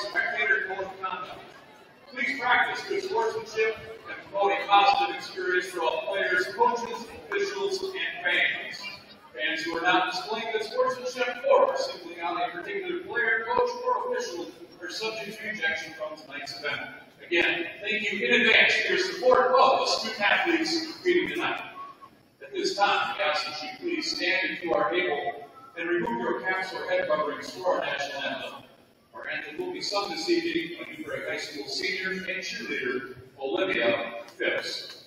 spectator code conduct. Please practice good sportsmanship and promote a positive experience for all players, coaches, officials, and fans. Fans who are not displaying good sportsmanship or simply on a particular player, coach, or official are subject to ejection from tonight's event. Again, thank you in advance for your support of the student athletes competing tonight. At this time, we ask that you please stand into our table and remove your caps or head coverings for our national anthem. Our anthem will be sung this evening for a high school senior and cheerleader, Olivia Phipps.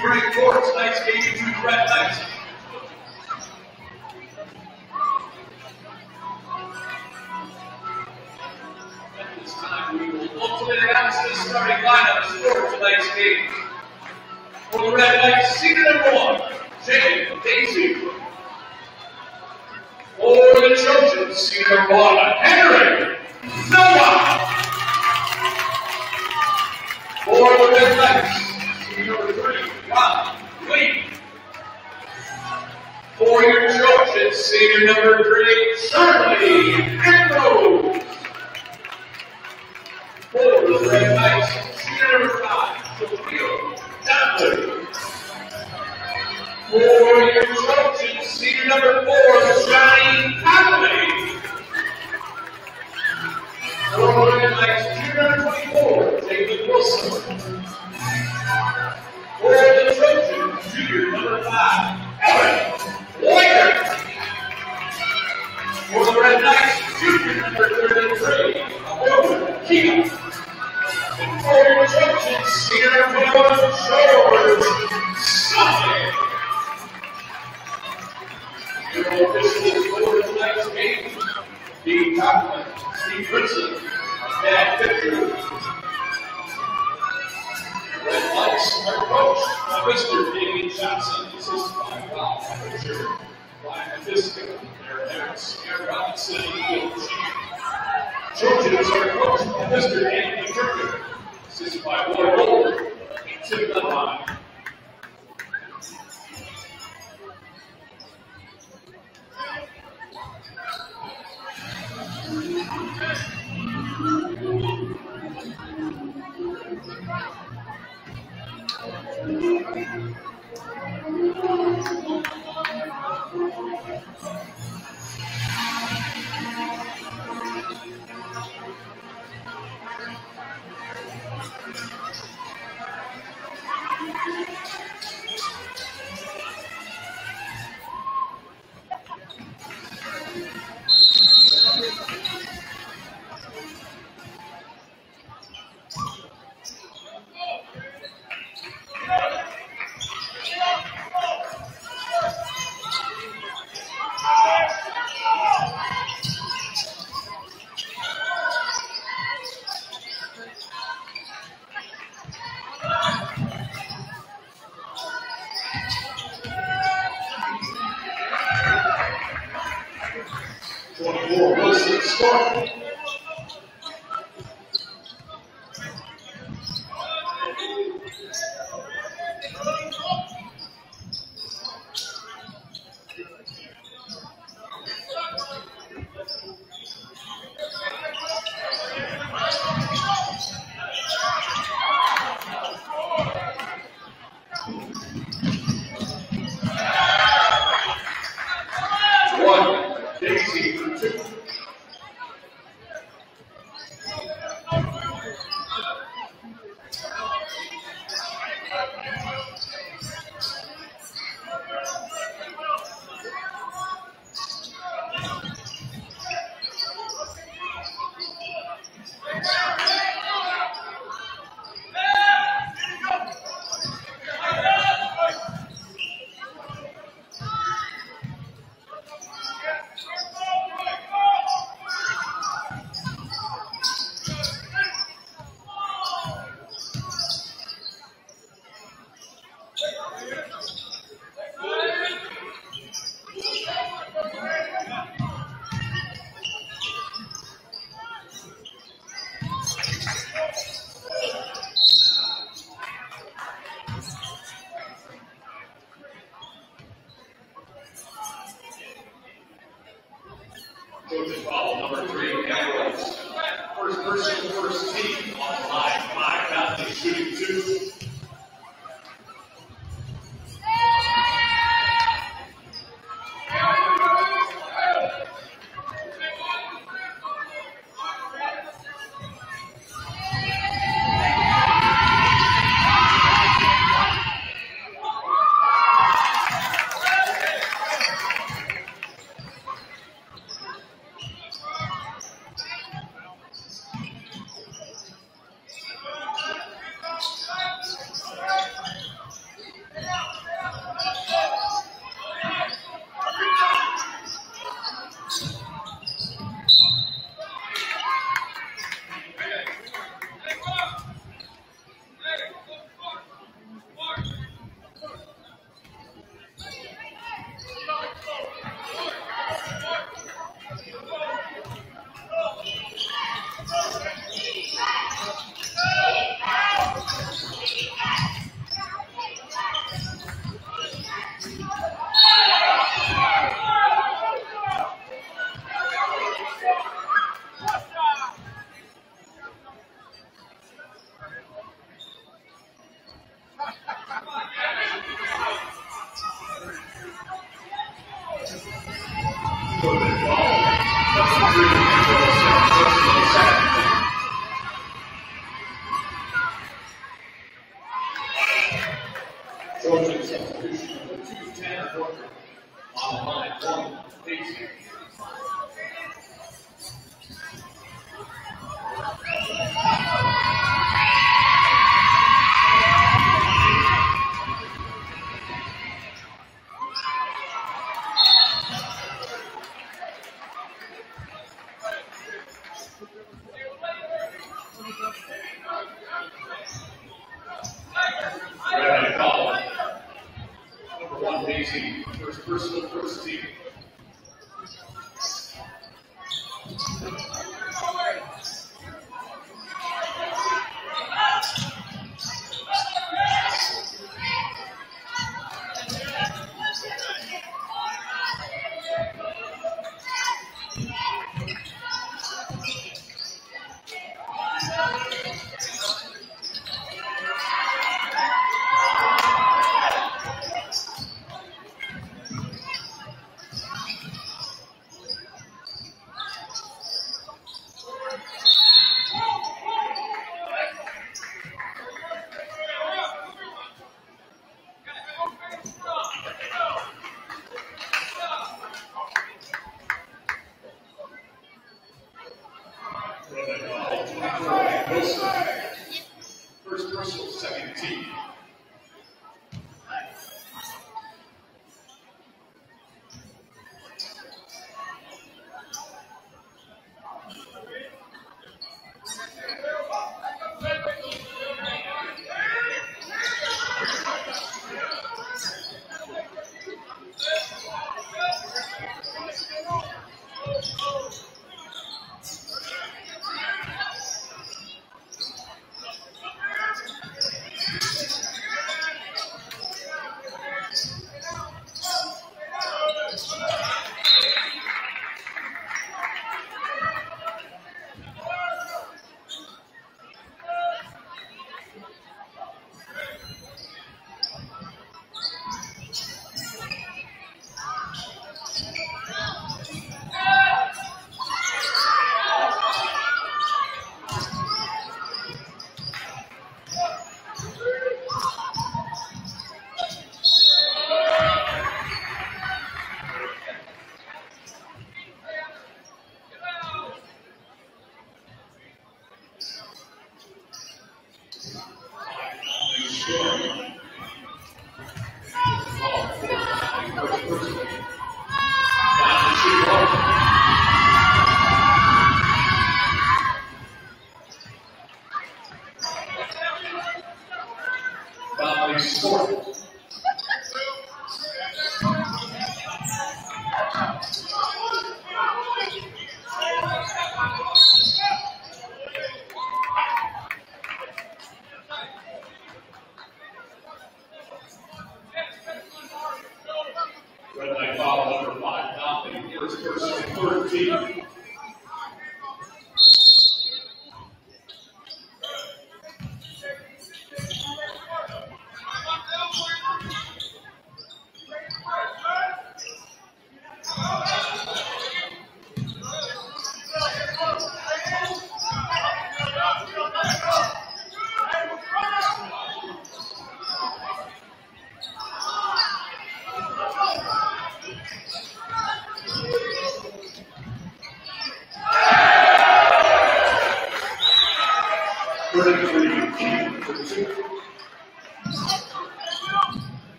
bring forth tonight's game to the red lights.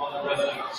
on the resume.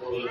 Well,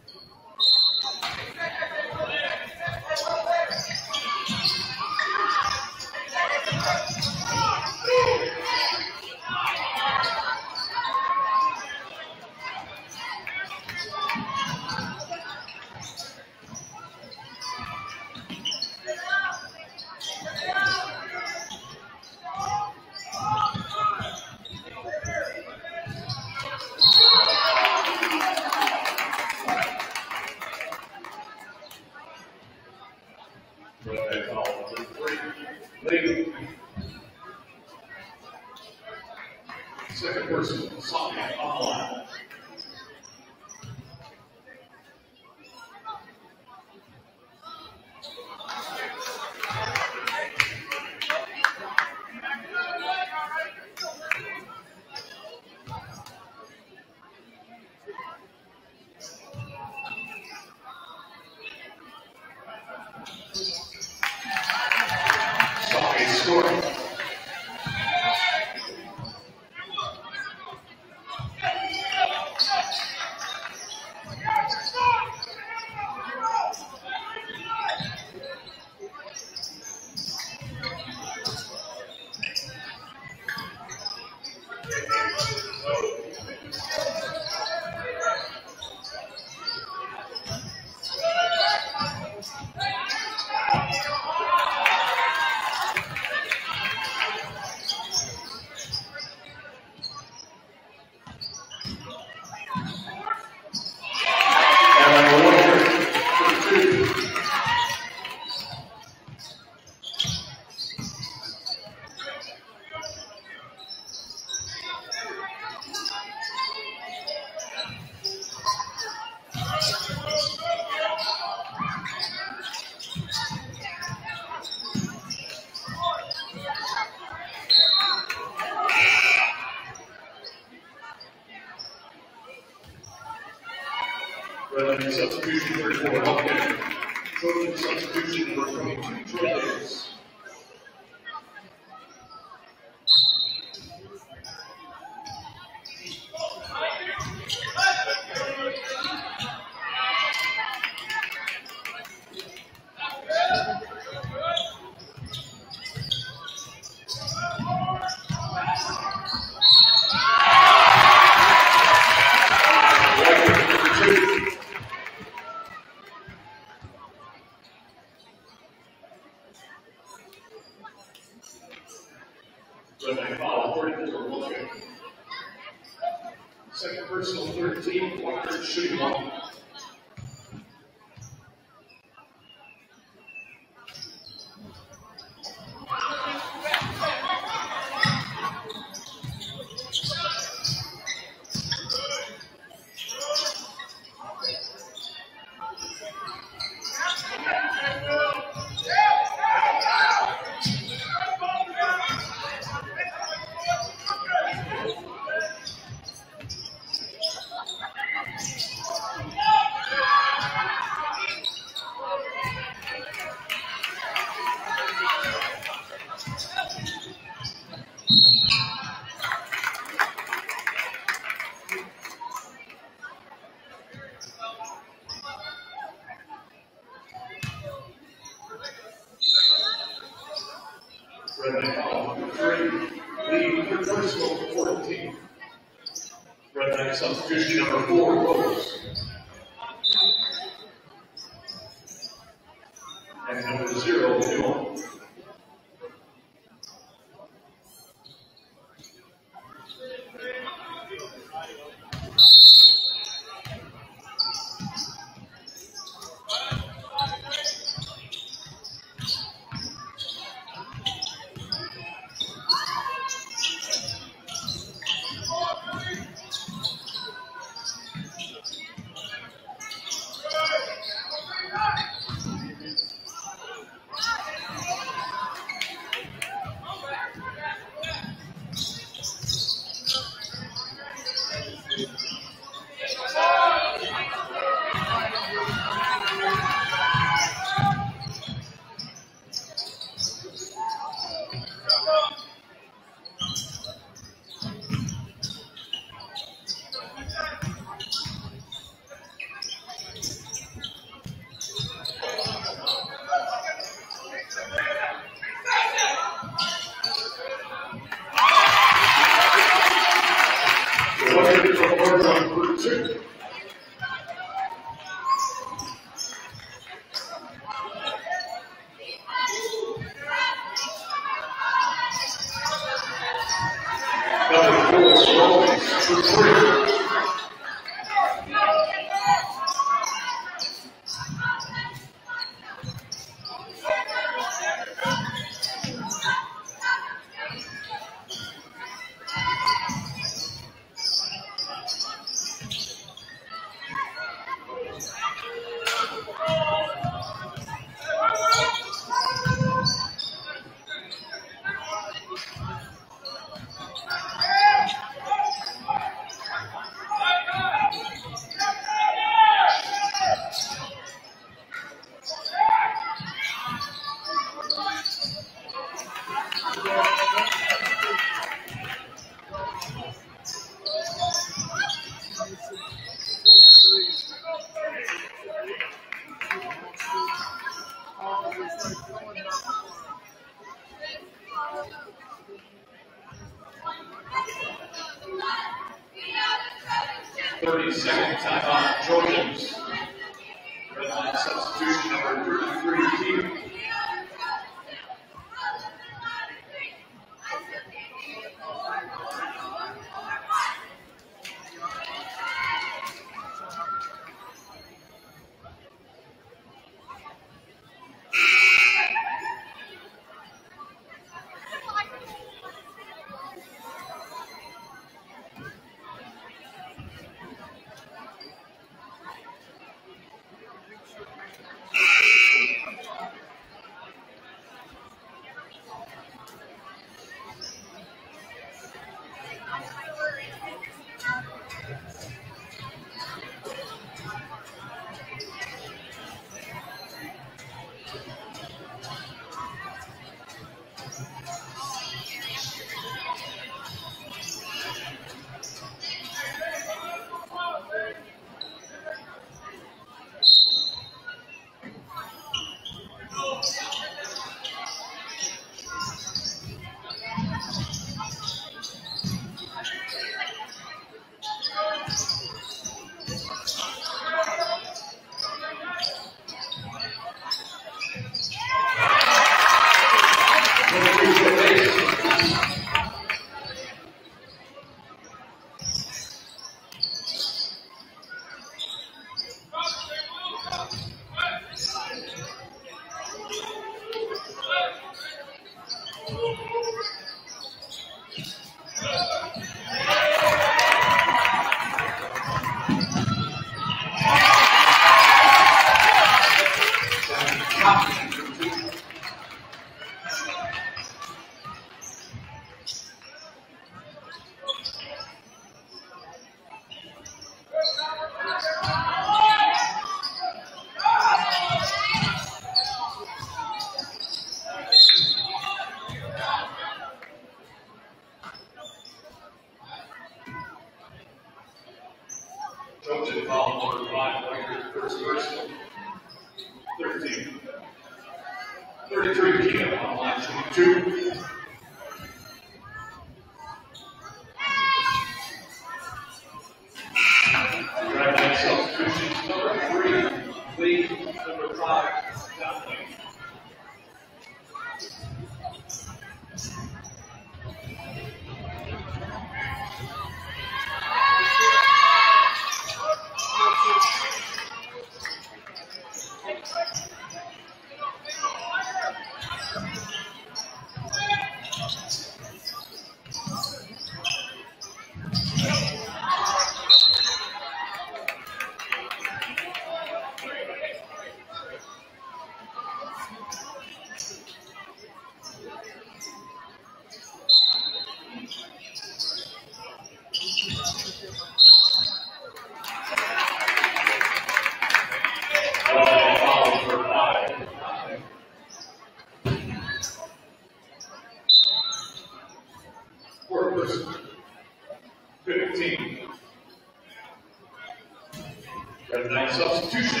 Knight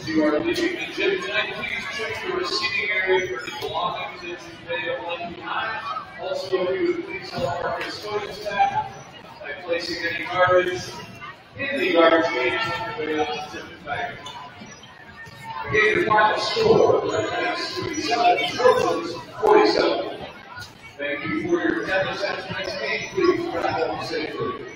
As you are leaving the gym tonight, please check your seating area for the belongings that you may have left behind. Also, if you would please help our custodian staff by placing any garbage in the garbage cans everybody else's tipping bag. Again, the final score, that's 37, Trojans 47. Thank you for your attendance at tonight's game. Please, for that, safely.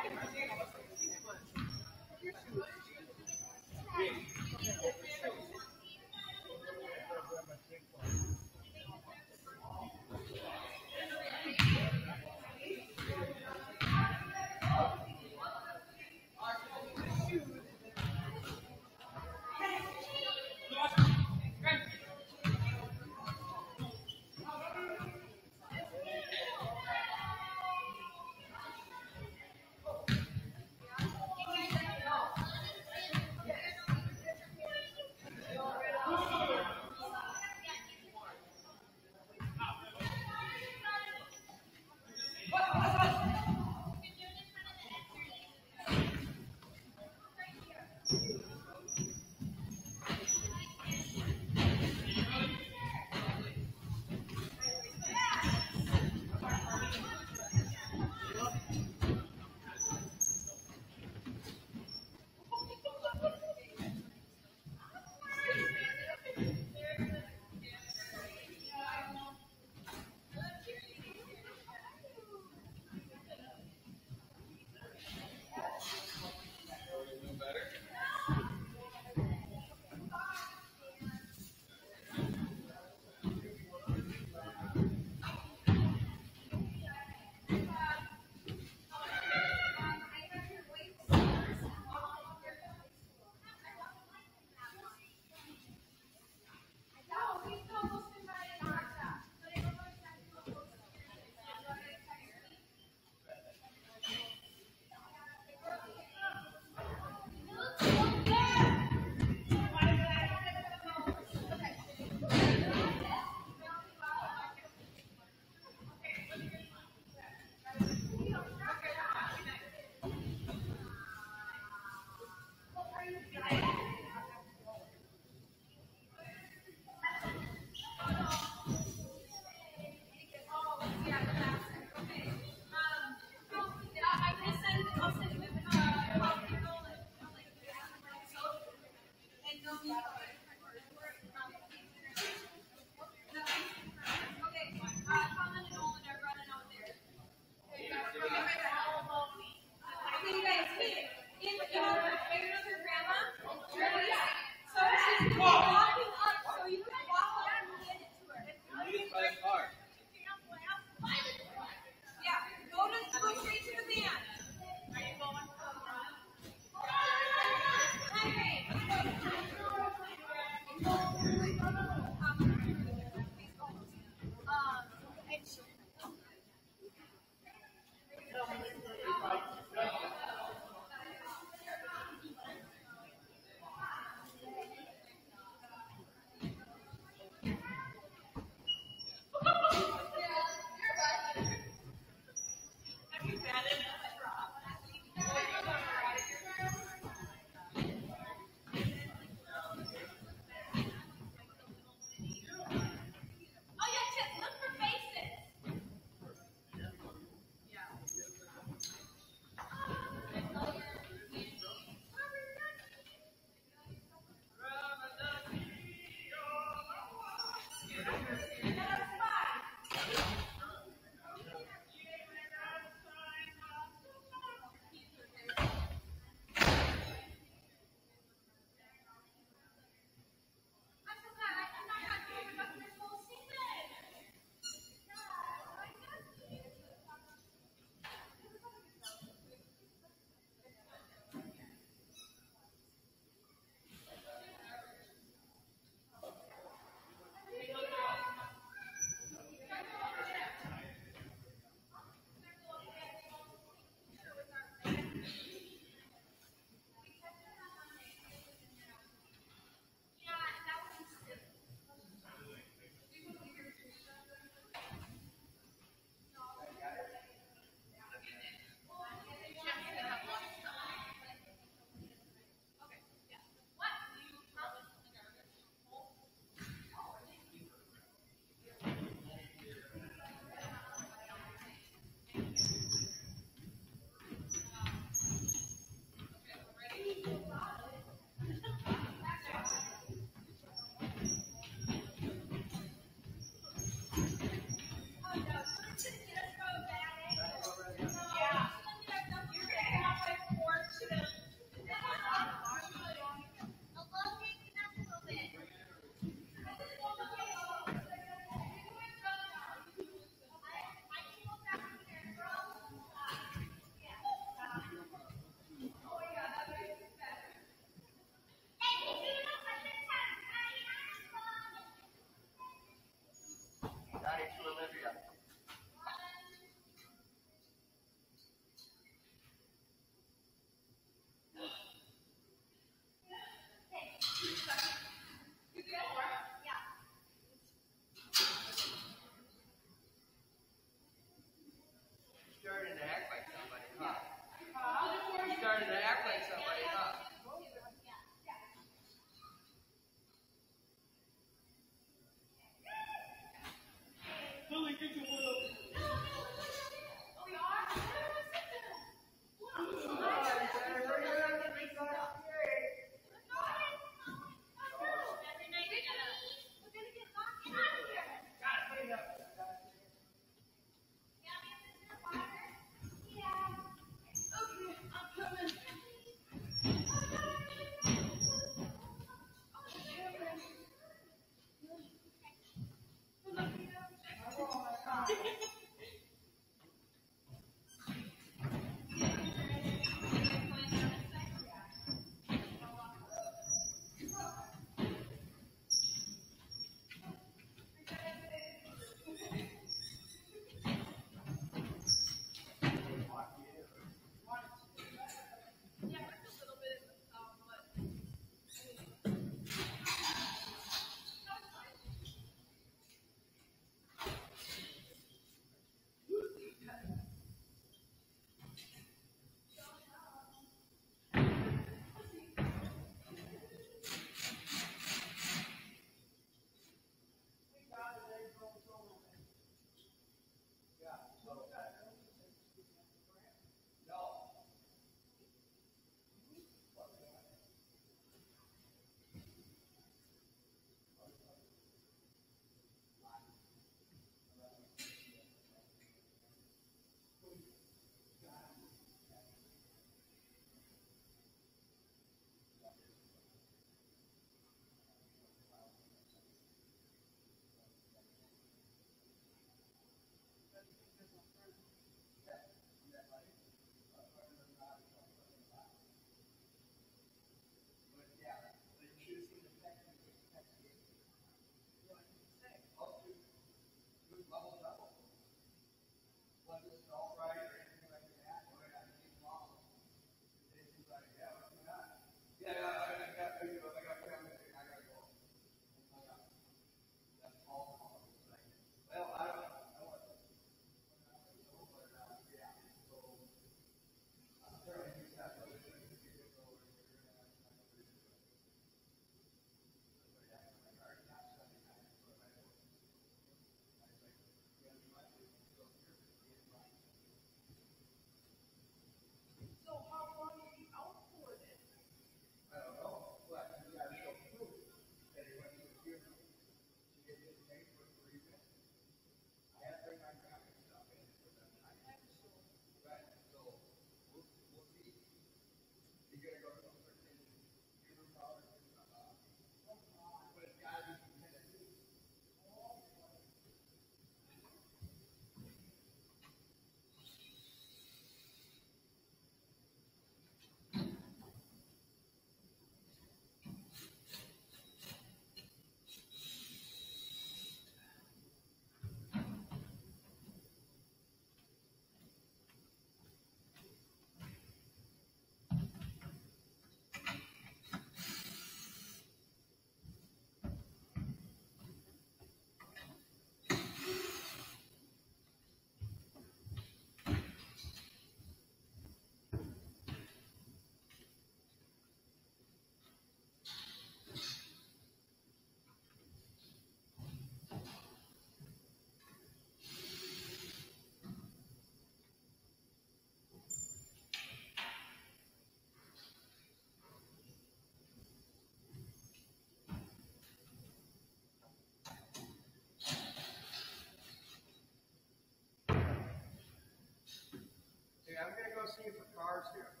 Go see if her car's here.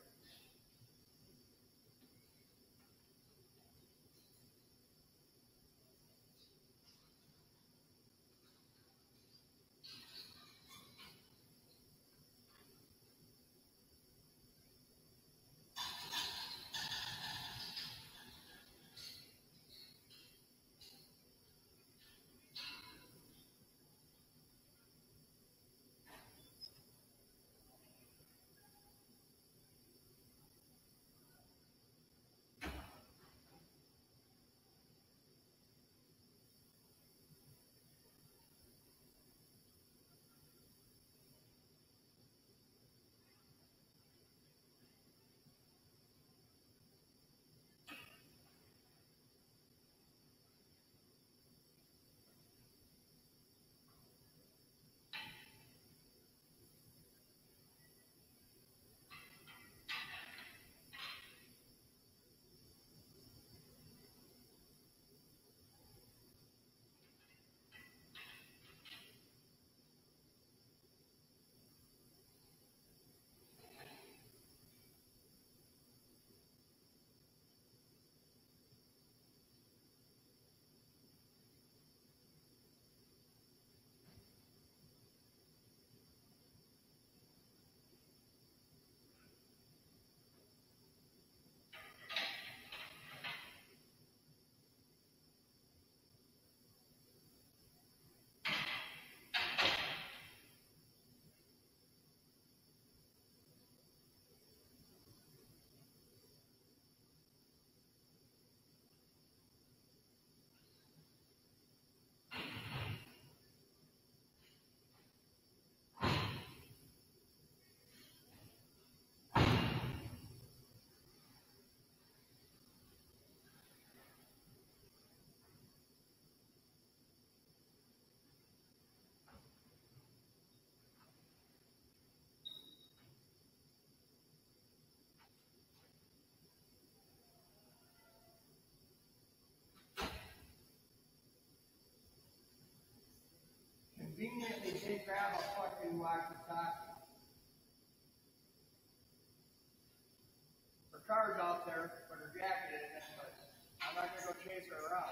Grab a fucking walkie-talkie. Her car's out there, but her jacket isn't, but I'm not gonna go chase her around.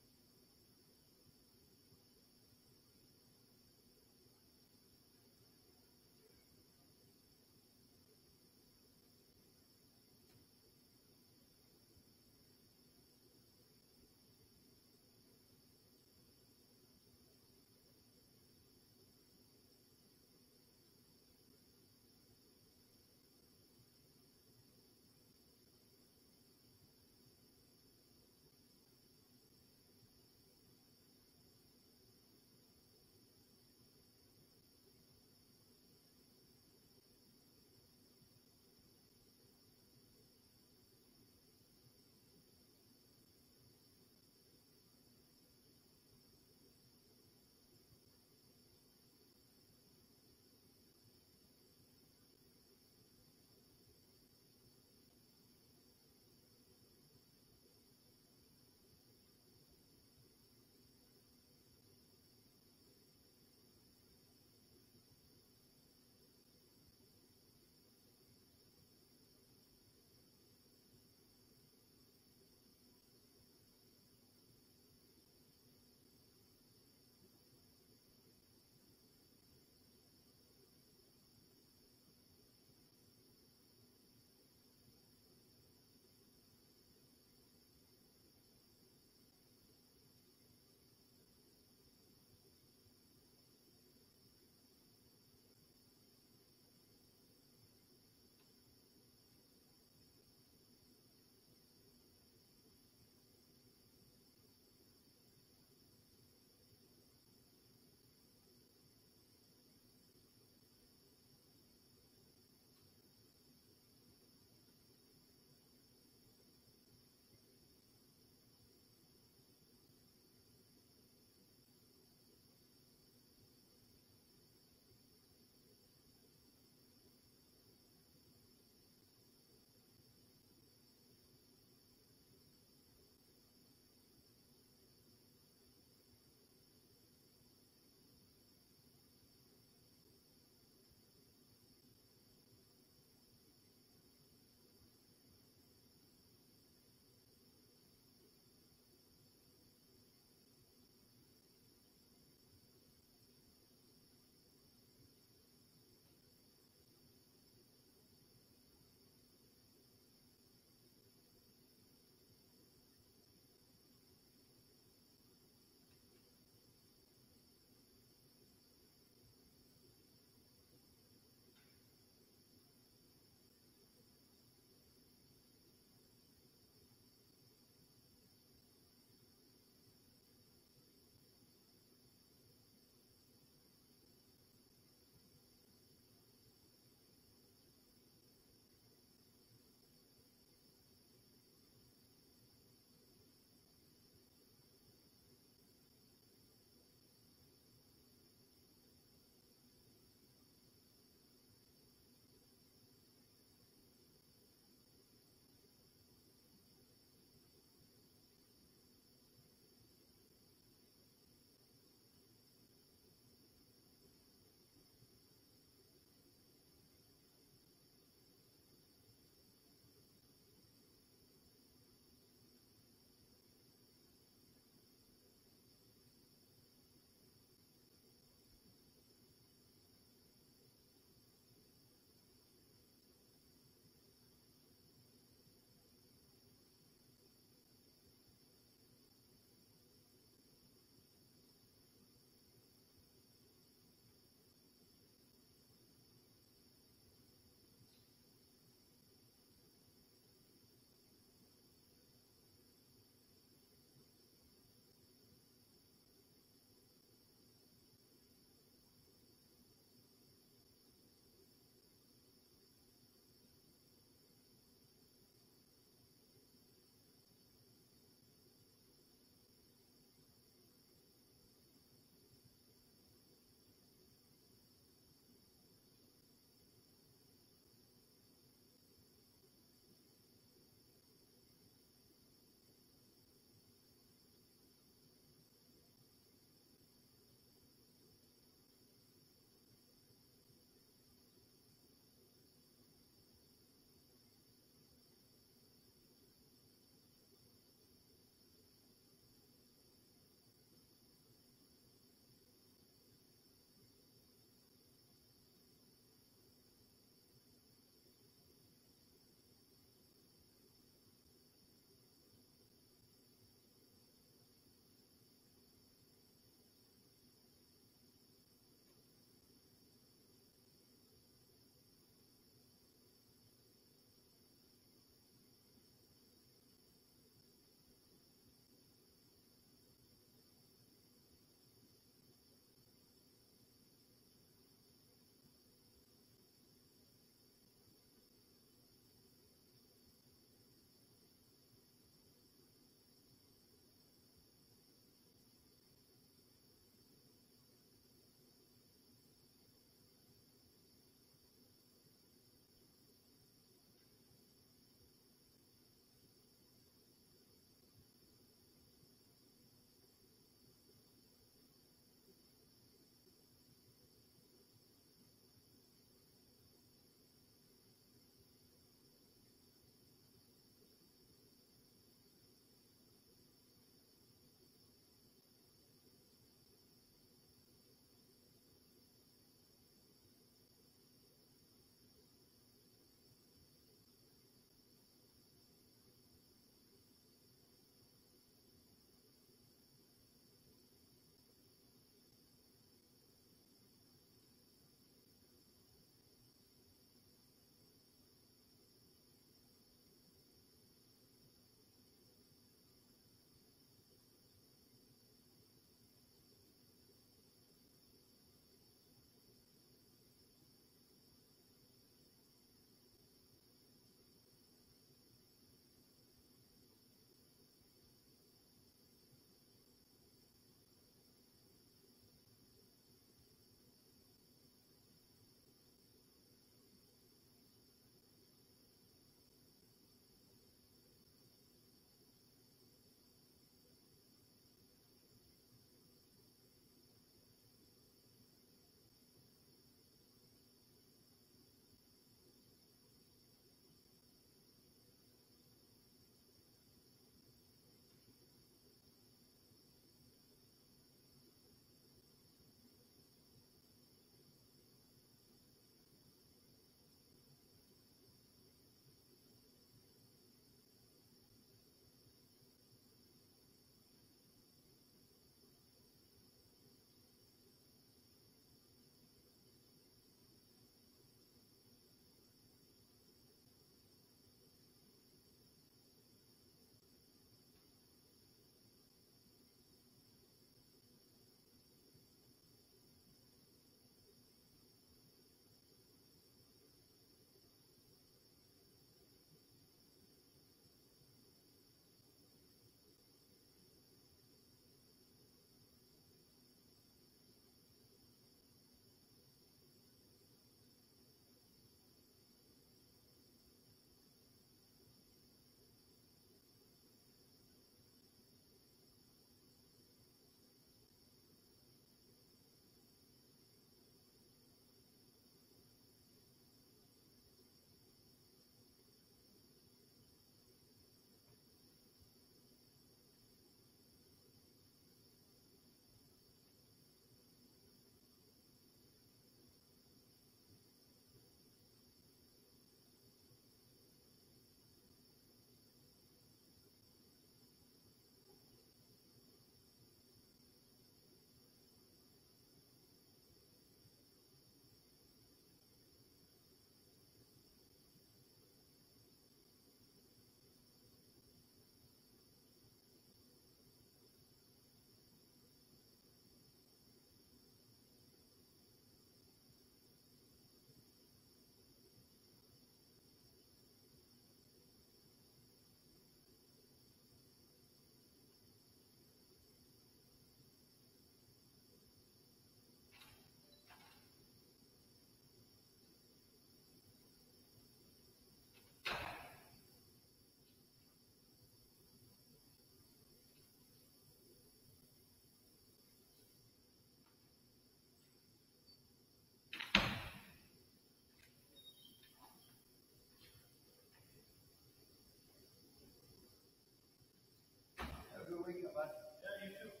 for you. Bye. Yeah, you too.